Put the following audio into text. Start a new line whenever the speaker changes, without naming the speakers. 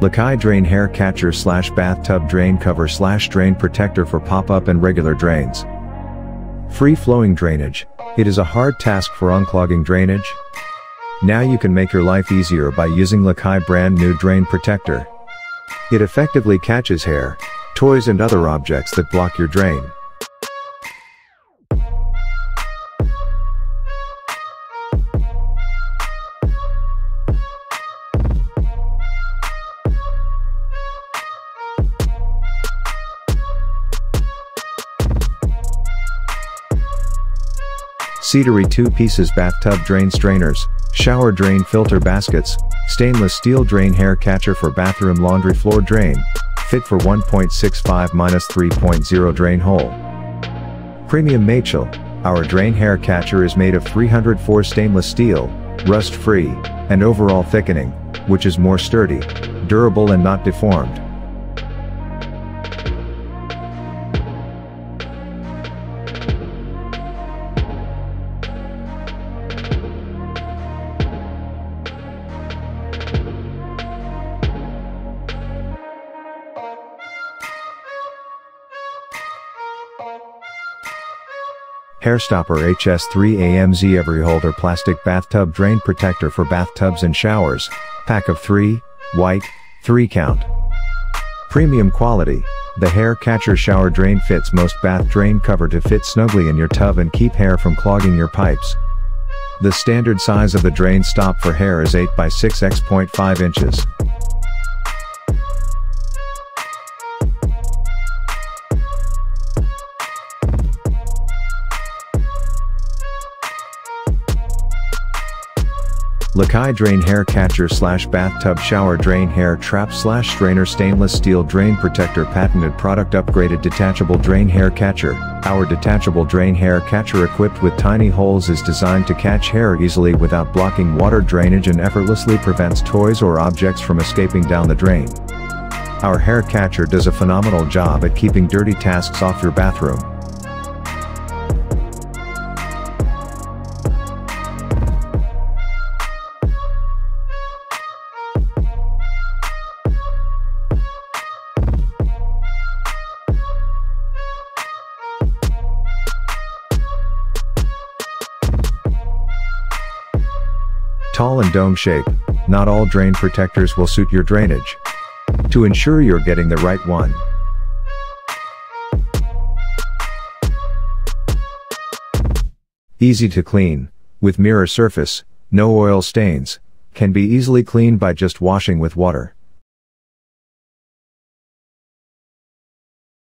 LEKEYE Drain Hair Catcher slash Bathtub Drain Cover slash Drain Protector for pop-up and regular drains. Free-flowing drainage. It is a hard task for unclogging drainage. Now you can make your life easier by using LEKEYE brand new Drain Protector. It effectively catches hair, toys and other objects that block your drain. Seatery 2 pieces bathtub drain strainers, shower drain filter baskets, stainless steel drain hair catcher for bathroom laundry floor drain, fit for 1.65-3.0 drain hole. Premium Machel, our drain hair catcher is made of 304 stainless steel, rust-free, and overall thickening, which is more sturdy, durable and not deformed. Hairstopper HS3 AMZ Evriholder Plastic Bathtub Drain Protector for bathtubs and showers, pack of 3, white, 3 count. Premium quality, the hair catcher shower drain fits most bath drain cover to fit snugly in your tub and keep hair from clogging your pipes. The standard size of the drain stop for hair is 8 by 6 x 0.5 inches. LEKEYE Drain Hair Catcher slash Bathtub Shower Drain Hair Trap slash Strainer Stainless Steel Drain Protector Patented Product Upgraded Detachable Drain Hair Catcher Our detachable drain hair catcher equipped with tiny holes is designed to catch hair easily without blocking water drainage and effortlessly prevents toys or objects from escaping down the drain. Our hair catcher does a phenomenal job at keeping dirty tasks off your bathroom. Tall and dome shape, not all drain protectors will suit your drainage. To ensure you're getting the right one. Easy to clean, with mirror surface, no oil stains, can be easily cleaned by just washing with water.